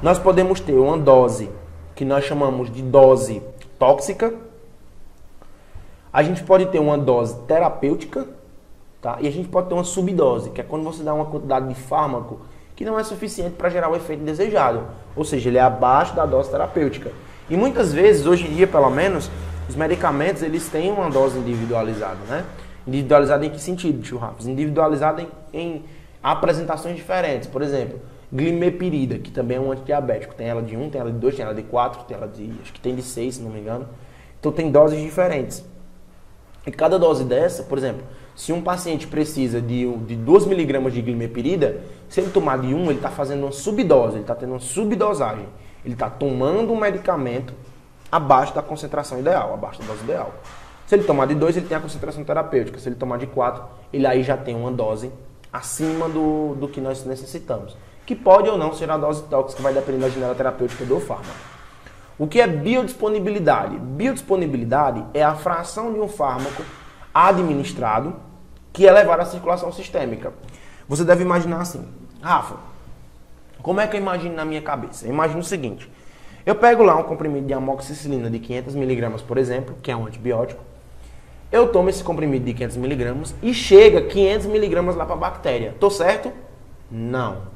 Nós podemos ter uma dose que nós chamamos de dose tóxica. A gente pode ter uma dose terapêutica, tá? E a gente pode ter uma subdose, que é quando você dá uma quantidade de fármaco que não é suficiente para gerar o efeito desejado. Ou seja, ele é abaixo da dose terapêutica. E muitas vezes, hoje em dia pelo menos, os medicamentos eles têm uma dose individualizada, né? Individualizada em que sentido, tio Rafa? Individualizada em, em apresentações diferentes. Por exemplo, glimepirida, que também é um antidiabético. Tem ela de 1, tem ela de 2, tem ela de 4, tem ela de. acho que tem de 6, se não me engano. Então tem doses diferentes. E cada dose dessa, por exemplo, se um paciente precisa de, de 2 miligramas de glimepirida, se ele tomar de 1, ele está fazendo uma subdose, ele está tendo uma subdosagem. Ele está tomando um medicamento abaixo da concentração ideal, abaixo da dose ideal. Se ele tomar de 2, ele tem a concentração terapêutica. Se ele tomar de 4, ele aí já tem uma dose acima do, do que nós necessitamos. Que pode ou não ser a dose tóxica, vai depender da janela terapêutica do fármaco. O que é biodisponibilidade? Biodisponibilidade é a fração de um fármaco administrado que é levado à circulação sistêmica. Você deve imaginar assim, Rafa, como é que eu imagino na minha cabeça? Imagino o seguinte, eu pego lá um comprimido de amoxicilina de 500mg, por exemplo, que é um antibiótico. Eu tomo esse comprimido de 500mg e chega 500mg lá para a bactéria. Tô certo? Não.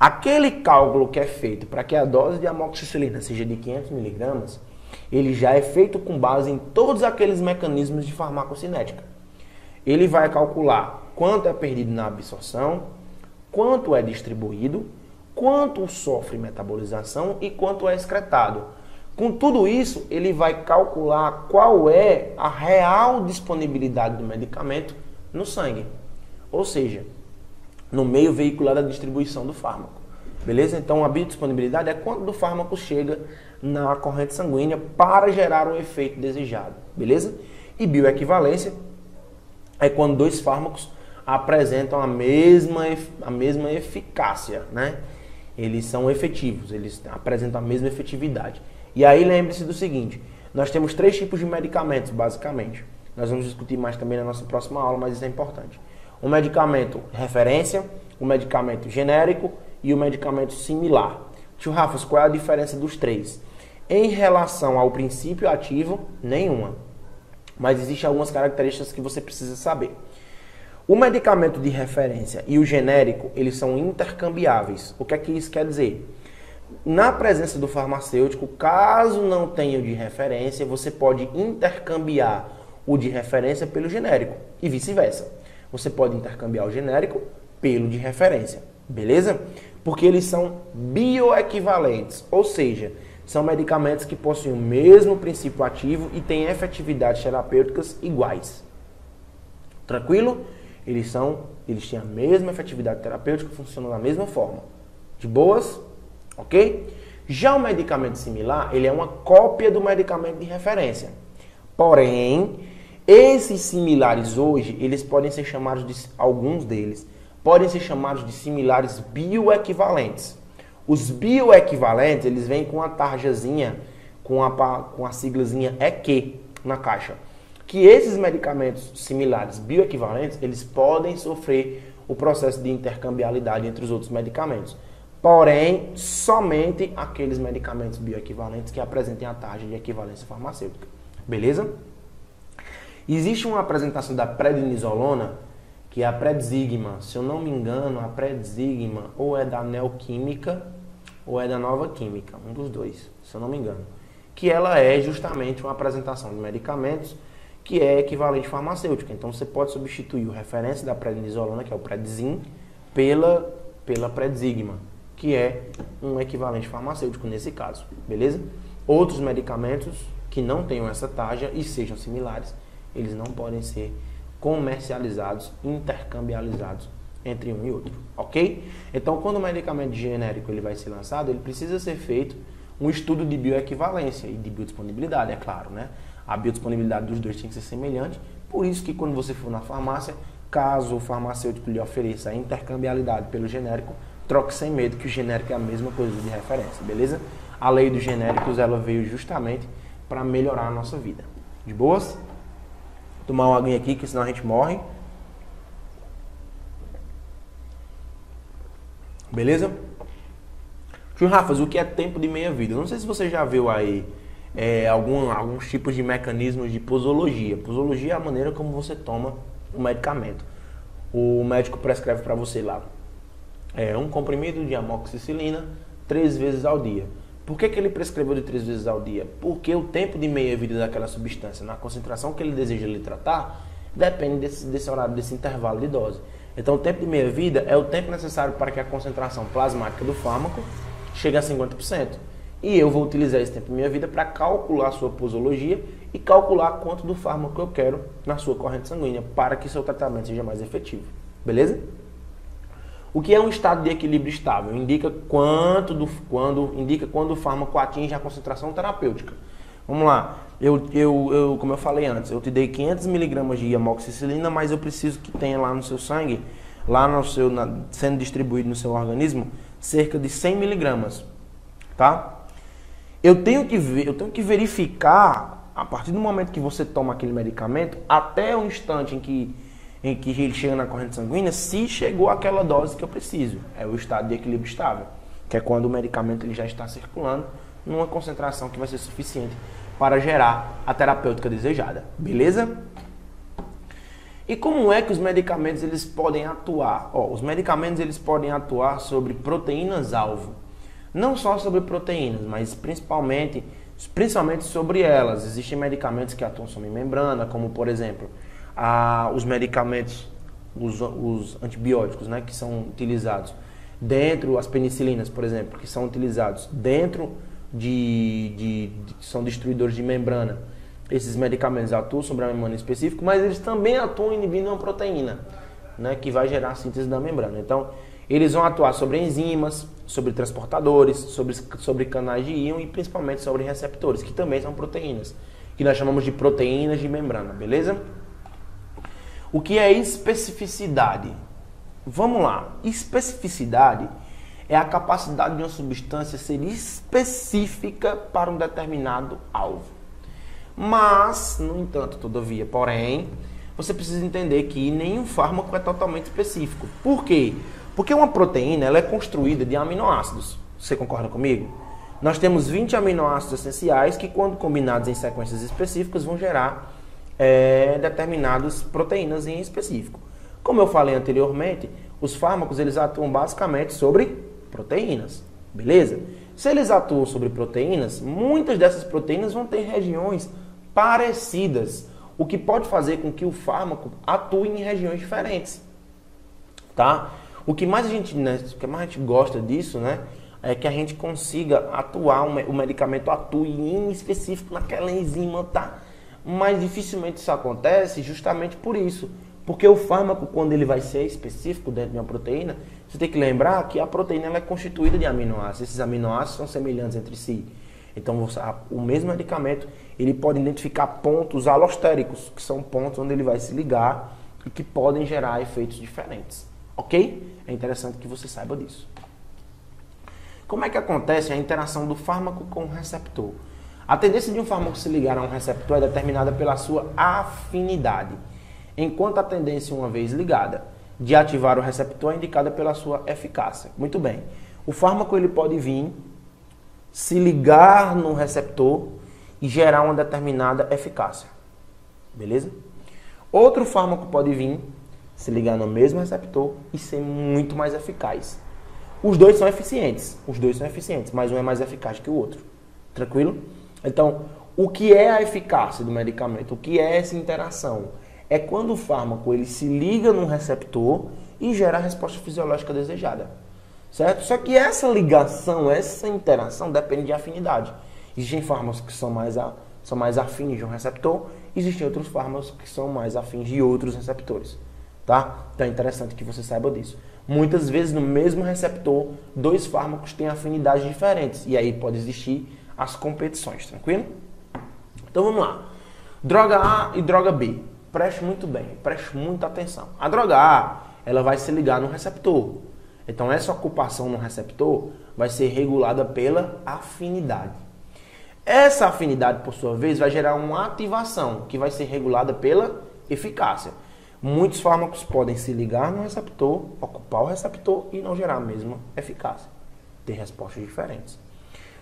Aquele cálculo que é feito para que a dose de amoxicilina seja de 500mg, ele já é feito com base em todos aqueles mecanismos de farmacocinética. Ele vai calcular quanto é perdido na absorção, quanto é distribuído quanto sofre metabolização e quanto é excretado. Com tudo isso, ele vai calcular qual é a real disponibilidade do medicamento no sangue. Ou seja, no meio veicular da distribuição do fármaco. Beleza? Então, a biodisponibilidade é quando o fármaco chega na corrente sanguínea para gerar o efeito desejado. Beleza? E bioequivalência é quando dois fármacos apresentam a mesma, a mesma eficácia, né? eles são efetivos, eles apresentam a mesma efetividade. E aí lembre-se do seguinte: nós temos três tipos de medicamentos, basicamente. Nós vamos discutir mais também na nossa próxima aula, mas isso é importante. O medicamento referência, o medicamento genérico e o medicamento similar. Tio Rafas, qual é a diferença dos três? Em relação ao princípio ativo, nenhuma. Mas existem algumas características que você precisa saber. O medicamento de referência e o genérico, eles são intercambiáveis. O que é que isso quer dizer? Na presença do farmacêutico, caso não tenha o de referência, você pode intercambiar o de referência pelo genérico e vice-versa. Você pode intercambiar o genérico pelo de referência, beleza? Porque eles são bioequivalentes, ou seja, são medicamentos que possuem o mesmo princípio ativo e têm efetividades terapêuticas iguais. Tranquilo? Eles são, eles têm a mesma efetividade terapêutica, funcionam da mesma forma. De boas? Ok? Já o medicamento similar, ele é uma cópia do medicamento de referência. Porém, esses similares hoje, eles podem ser chamados de alguns deles podem ser chamados de similares bioequivalentes. Os bioequivalentes, eles vêm com a tarjazinha, com a, com a siglazinha EQ na caixa. Que esses medicamentos similares bioequivalentes, eles podem sofrer o processo de intercambialidade entre os outros medicamentos. Porém, somente aqueles medicamentos bioequivalentes que apresentem a tarja de equivalência farmacêutica. Beleza? Existe uma apresentação da prednisolona que é a Predzigma. Se eu não me engano, a Predzigma ou é da Neoquímica ou é da Nova Química, um dos dois, se eu não me engano. Que ela é justamente uma apresentação de medicamentos que é equivalente farmacêutica. Então você pode substituir o referência da prednisolona, que é o Predzin, pela, pela Predzigma, que é um equivalente farmacêutico nesse caso, beleza? Outros medicamentos que não tenham essa taxa e sejam similares, eles não podem ser comercializados, intercambializados entre um e outro, ok? Então, quando o medicamento genérico ele vai ser lançado, ele precisa ser feito um estudo de bioequivalência e de biodisponibilidade, é claro, né? A biodisponibilidade dos dois tem que ser semelhante, por isso que quando você for na farmácia, caso o farmacêutico lhe ofereça a intercambialidade pelo genérico, troque sem medo que o genérico é a mesma coisa de referência, beleza? A lei dos genéricos ela veio justamente para melhorar a nossa vida. De boas? tomar uma aguinha aqui, que senão a gente morre. Beleza? Tio Rafas, o que é tempo de meia-vida? Não sei se você já viu aí é, algum, alguns tipos de mecanismos de posologia. Posologia é a maneira como você toma o medicamento. O médico prescreve para você lá é, um comprimido de amoxicilina três vezes ao dia. Por que, que ele prescreveu de três vezes ao dia? Porque o tempo de meia-vida daquela substância, na concentração que ele deseja lhe tratar, depende desse, desse horário, desse intervalo de dose. Então, o tempo de meia-vida é o tempo necessário para que a concentração plasmática do fármaco chegue a 50%. E eu vou utilizar esse tempo de meia-vida para calcular a sua posologia e calcular quanto do fármaco eu quero na sua corrente sanguínea para que seu tratamento seja mais efetivo. Beleza? O que é um estado de equilíbrio estável? Indica quanto do, quando, indica quando o fármaco atinge a concentração terapêutica. Vamos lá, eu, eu, eu, como eu falei antes, eu te dei 500 miligramas de amoxicilina, mas eu preciso que tenha lá no seu sangue, lá no seu, na, sendo distribuído no seu organismo, cerca de 100 miligramas, tá? Eu tenho que ver, eu tenho que verificar a partir do momento que você toma aquele medicamento até o instante em que em que ele chega na corrente sanguínea se chegou aquela dose que eu preciso. É o estado de equilíbrio estável, que é quando o medicamento ele já está circulando numa concentração que vai ser suficiente para gerar a terapêutica desejada. Beleza? E como é que os medicamentos eles podem atuar? Ó, os medicamentos eles podem atuar sobre proteínas alvo. Não só sobre proteínas, mas principalmente principalmente sobre elas. Existem medicamentos que atuam sobre membrana, como por exemplo, a, os medicamentos, os, os antibióticos, né, que são utilizados dentro, as penicilinas, por exemplo, que são utilizados dentro de, de, de são destruidores de membrana. Esses medicamentos atuam sobre a membrana específica, mas eles também atuam inibindo uma proteína, né, que vai gerar a síntese da membrana. Então, eles vão atuar sobre enzimas, sobre transportadores, sobre, sobre canais de íon e principalmente sobre receptores, que também são proteínas, que nós chamamos de proteínas de membrana, beleza? O que é especificidade? Vamos lá. Especificidade é a capacidade de uma substância ser específica para um determinado alvo. Mas, no entanto, todavia, porém, você precisa entender que nenhum fármaco é totalmente específico. Por quê? Porque uma proteína ela é construída de aminoácidos. Você concorda comigo? Nós temos 20 aminoácidos essenciais que, quando combinados em sequências específicas, vão gerar é, determinadas proteínas em específico. Como eu falei anteriormente, os fármacos eles atuam basicamente sobre proteínas, beleza? Se eles atuam sobre proteínas, muitas dessas proteínas vão ter regiões parecidas, o que pode fazer com que o fármaco atue em regiões diferentes. Tá? O que mais a gente, né, o que mais a gente gosta disso, né, é que a gente consiga atuar, o medicamento atue em específico naquela enzima, tá? Mas dificilmente isso acontece justamente por isso. Porque o fármaco, quando ele vai ser específico dentro de uma proteína, você tem que lembrar que a proteína ela é constituída de aminoácidos. Esses aminoácidos são semelhantes entre si. Então, você, a, o mesmo medicamento ele pode identificar pontos alostéricos, que são pontos onde ele vai se ligar e que podem gerar efeitos diferentes. Ok? É interessante que você saiba disso. Como é que acontece a interação do fármaco com o receptor? A tendência de um fármaco se ligar a um receptor é determinada pela sua afinidade, enquanto a tendência, uma vez ligada, de ativar o receptor é indicada pela sua eficácia. Muito bem. O fármaco ele pode vir se ligar no receptor e gerar uma determinada eficácia. Beleza? Outro fármaco pode vir se ligar no mesmo receptor e ser muito mais eficaz. Os dois são eficientes, os dois são eficientes, mas um é mais eficaz que o outro. Tranquilo? Então, o que é a eficácia do medicamento? O que é essa interação? É quando o fármaco ele se liga num receptor e gera a resposta fisiológica desejada. Certo? Só que essa ligação, essa interação depende de afinidade. Existem fármacos que são mais, a, são mais afins de um receptor, existem outros fármacos que são mais afins de outros receptores. Tá? Então é interessante que você saiba disso. Muitas vezes no mesmo receptor, dois fármacos têm afinidades diferentes e aí pode existir as competições, tranquilo? Então vamos lá. Droga A e droga B. Preste muito bem, preste muita atenção. A droga A, ela vai se ligar no receptor. Então essa ocupação no receptor vai ser regulada pela afinidade. Essa afinidade, por sua vez, vai gerar uma ativação que vai ser regulada pela eficácia. Muitos fármacos podem se ligar no receptor, ocupar o receptor e não gerar a mesma eficácia. Ter respostas diferentes.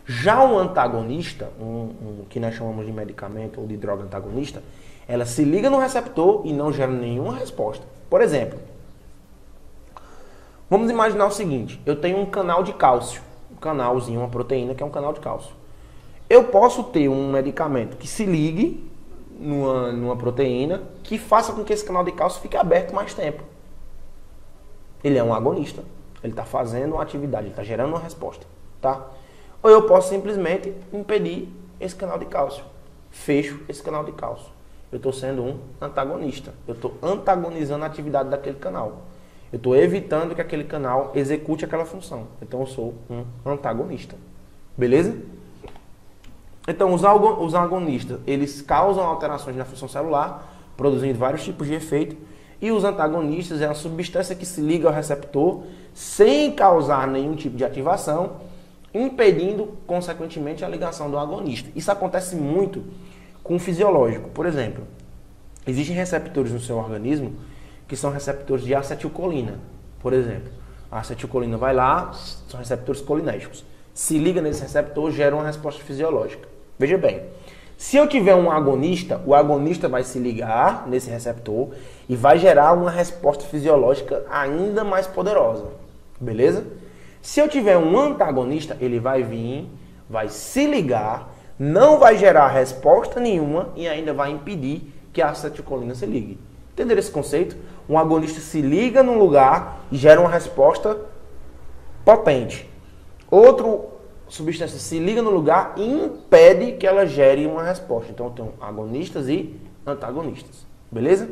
Já o antagonista, um, um, que nós chamamos de medicamento ou de droga antagonista, ela se liga no receptor e não gera nenhuma resposta. Por exemplo, vamos imaginar o seguinte: eu tenho um canal de cálcio, um canalzinho, uma proteína que é um canal de cálcio. Eu posso ter um medicamento que se ligue numa, numa proteína que faça com que esse canal de cálcio fique aberto mais tempo. Ele é um agonista. Ele está fazendo uma atividade, ele está gerando uma resposta. Tá? Ou eu posso simplesmente impedir esse canal de cálcio. Fecho esse canal de cálcio. Eu estou sendo um antagonista. Eu estou antagonizando a atividade daquele canal. Eu estou evitando que aquele canal execute aquela função. Então eu sou um antagonista. Beleza? Então, os, os agonistas, eles causam alterações na função celular, produzindo vários tipos de efeito, e os antagonistas é uma substância que se liga ao receptor sem causar nenhum tipo de ativação, impedindo, consequentemente, a ligação do agonista. Isso acontece muito com o fisiológico. Por exemplo, existem receptores no seu organismo que são receptores de acetilcolina, por exemplo. A acetilcolina vai lá, são receptores colinérgicos. Se liga nesse receptor, gera uma resposta fisiológica. Veja bem, se eu tiver um agonista, o agonista vai se ligar nesse receptor e vai gerar uma resposta fisiológica ainda mais poderosa. Beleza? Se eu tiver um antagonista, ele vai vir, vai se ligar, não vai gerar resposta nenhuma e ainda vai impedir que a acetilcolina se ligue. Entenderam esse conceito? Um agonista se liga num lugar e gera uma resposta potente. Outro substância se liga no lugar e impede que ela gere uma resposta. Então, eu tenho agonistas e antagonistas. Beleza?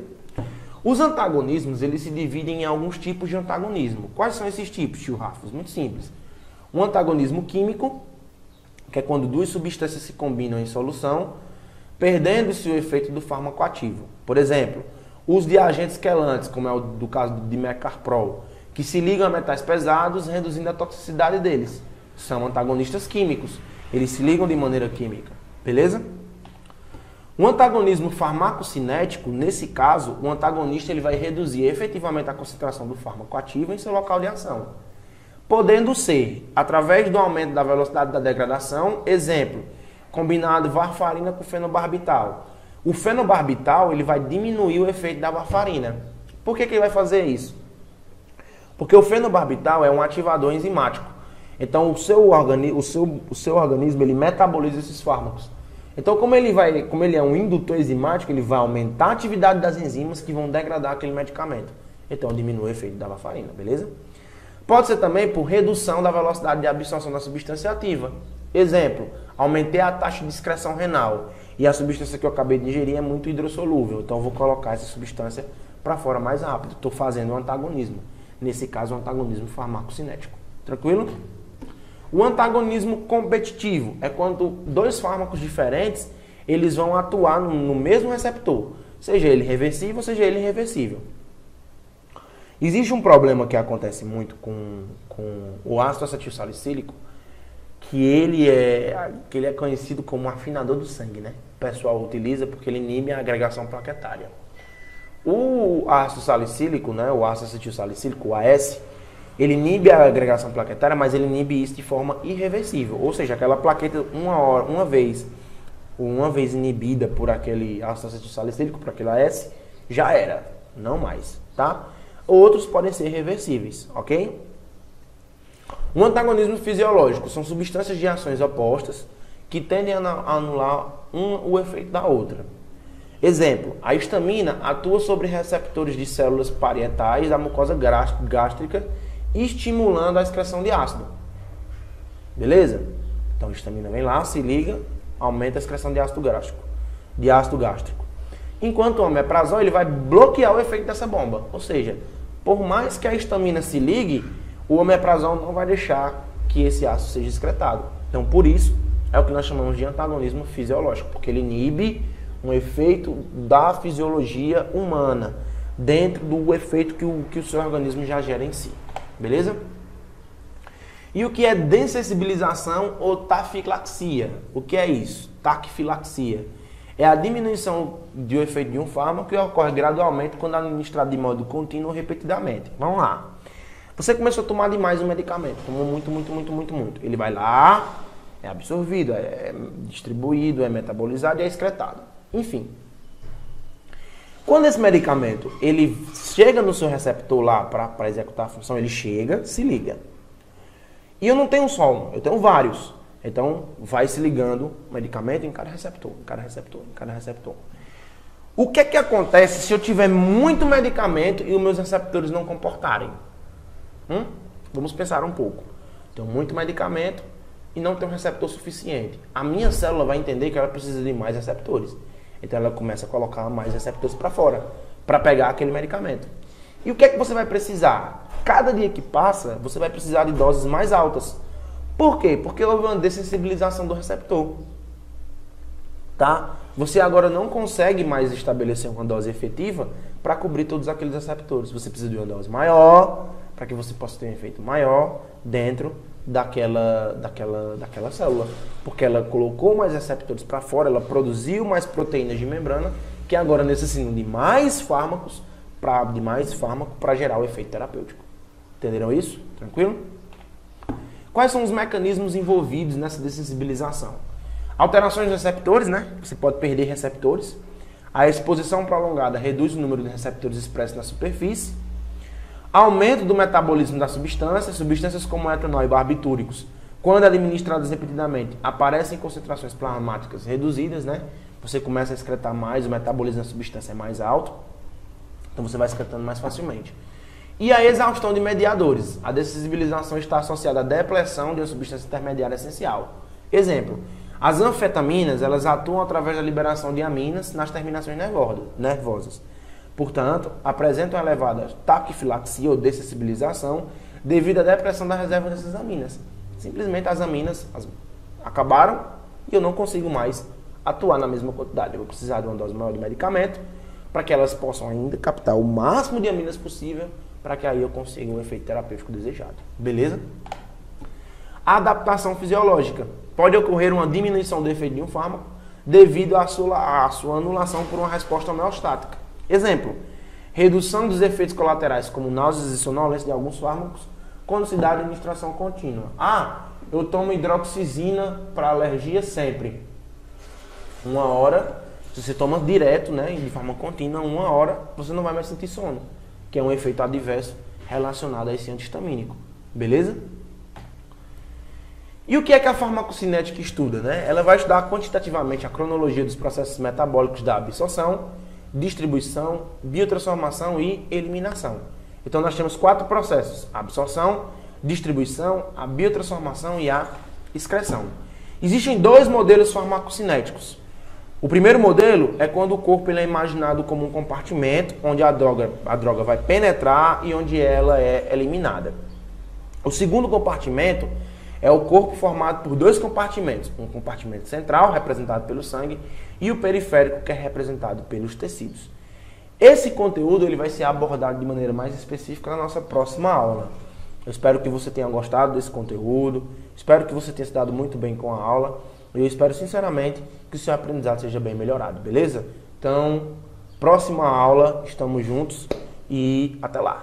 Os antagonismos, eles se dividem em alguns tipos de antagonismo. Quais são esses tipos, tio Rafos? Muito simples. Um antagonismo químico, que é quando duas substâncias se combinam em solução, perdendo-se o efeito do fármaco ativo. Por exemplo, os de agentes quelantes, como é o do caso de mecarprol, que se ligam a metais pesados, reduzindo a toxicidade deles são antagonistas químicos. Eles se ligam de maneira química. Beleza? O antagonismo farmacocinético, nesse caso, o antagonista ele vai reduzir efetivamente a concentração do fármaco ativo em seu local de ação. Podendo ser através do aumento da velocidade da degradação, exemplo, combinado varfarina com fenobarbital. O fenobarbital ele vai diminuir o efeito da varfarina. Por que, que ele vai fazer isso? Porque o fenobarbital é um ativador enzimático. Então o seu, organi o seu, o seu organismo ele metaboliza esses fármacos. Então como ele vai, como ele é um indutor enzimático, ele vai aumentar a atividade das enzimas que vão degradar aquele medicamento. Então diminui o efeito da varfarina, beleza? Pode ser também por redução da velocidade de absorção da substância ativa. Exemplo, aumentei a taxa de excreção renal e a substância que eu acabei de ingerir é muito hidrossolúvel, então vou colocar essa substância para fora mais rápido. Estou fazendo um antagonismo. Nesse caso, um antagonismo farmacocinético. Tranquilo? O antagonismo competitivo é quando dois fármacos diferentes eles vão atuar no mesmo receptor, seja ele reversível, seja ele irreversível. Existe um problema que acontece muito com, com o ácido acetil salicílico, que ele é, que ele é conhecido como afinador do sangue, né? O pessoal utiliza porque ele inibe a agregação plaquetária. O ácido salicílico, né, o ácido acetil salicílico, o AS, ele inibe a agregação plaquetária, mas ele inibe isso de forma irreversível. Ou seja, aquela plaqueta, uma, hora, uma vez uma vez inibida por aquele ácido acetil salicílico, por aquele AS, já era, não mais, tá? Outros podem ser reversíveis, ok? Um antagonismo fisiológico são substâncias de ações opostas que tendem a anular um, o efeito da outra. Exemplo, a histamina atua sobre receptores de células parietais da mucosa gástrica, estimulando a excreção de ácido. Beleza? Então a histamina vem lá, se liga, aumenta a excreção de ácido gástrico. De ácido gástrico. Enquanto o omeprazol ele vai bloquear o efeito dessa bomba. Ou seja, por mais que a histamina se ligue, o omeprazol não vai deixar que esse ácido seja excretado. Então, por isso, é o que nós chamamos de antagonismo fisiológico, porque ele inibe um efeito da fisiologia humana dentro do efeito que o, que o seu organismo já gera em si. Beleza? E o que é desensibilização ou tafilaxia? O que é isso? Taquifilaxia. É a diminuição do efeito de um fármaco que ocorre gradualmente quando administrado de modo contínuo ou repetidamente. Vamos lá. Você começou a tomar demais um medicamento, tomou muito, muito, muito, muito, muito. Ele vai lá, é absorvido, é distribuído, é metabolizado e é excretado. Enfim. Quando esse medicamento ele chega no seu receptor lá para executar a função, ele chega, se liga. E eu não tenho só um, eu tenho vários. Então vai se ligando medicamento em cada receptor, em cada receptor, em cada receptor. O que é que acontece se eu tiver muito medicamento e os meus receptores não comportarem? Hum? Vamos pensar um pouco. Tenho muito medicamento e não tenho receptor suficiente. A minha célula vai entender que ela precisa de mais receptores. Então ela começa a colocar mais receptores para fora, para pegar aquele medicamento. E o que é que você vai precisar? Cada dia que passa, você vai precisar de doses mais altas. Por quê? Porque houve uma dessensibilização do receptor. Tá? Você agora não consegue mais estabelecer uma dose efetiva para cobrir todos aqueles receptores. Você precisa de uma dose maior, para que você possa ter um efeito maior dentro daquela, daquela, daquela célula. Porque ela colocou mais receptores para fora, ela produziu mais proteínas de membrana, que agora necessitam de mais fármacos, pra, de mais fármaco para gerar o efeito terapêutico. Entenderam isso? Tranquilo? Quais são os mecanismos envolvidos nessa dessensibilização? Alterações de receptores, né? Você pode perder receptores. A exposição prolongada reduz o número de receptores expressos na superfície Aumento do metabolismo da substância, substâncias como etanol e barbitúricos, quando administradas repetidamente, aparecem em concentrações plasmáticas reduzidas, né? Você começa a excretar mais, o metabolismo da substância é mais alto, então você vai excretando mais facilmente. E a exaustão de mediadores. A dessensibilização está associada à depressão de uma substância intermediária essencial. Exemplo, as anfetaminas, elas atuam através da liberação de aminas nas terminações nervosas. Portanto, apresentam elevada taquifilaxia ou dessensibilização devido à depressão da reserva dessas aminas. Simplesmente as aminas as, acabaram e eu não consigo mais atuar na mesma quantidade. Eu vou precisar de uma dose maior de medicamento para que elas possam ainda captar o máximo de aminas possível para que aí eu consiga um efeito terapêutico desejado. Beleza? A adaptação fisiológica. Pode ocorrer uma diminuição do efeito de um fármaco devido à sua, à sua anulação por uma resposta homeostática. Exemplo, redução dos efeitos colaterais como náuseas e sonolência de alguns fármacos quando se dá administração contínua. Ah, eu tomo hidroxizina para alergia sempre. Uma hora, se você toma direto, né, de forma contínua, uma hora, você não vai mais sentir sono, que é um efeito adverso relacionado a esse antihistamínico. Beleza? E o que é que a farmacocinética estuda? Né? Ela vai estudar quantitativamente a cronologia dos processos metabólicos da absorção, distribuição, biotransformação e eliminação. Então nós temos quatro processos: a absorção, distribuição, a biotransformação e a excreção. Existem dois modelos farmacocinéticos. O primeiro modelo é quando o corpo ele é imaginado como um compartimento onde a droga, a droga vai penetrar e onde ela é eliminada. O segundo compartimento é o corpo formado por dois compartimentos, um compartimento central, representado pelo sangue, e o periférico, que é representado pelos tecidos. Esse conteúdo ele vai ser abordado de maneira mais específica na nossa próxima aula. Eu espero que você tenha gostado desse conteúdo, espero que você tenha se dado muito bem com a aula, eu espero sinceramente que o seu aprendizado seja bem melhorado, beleza? Então, próxima aula, estamos juntos e até lá!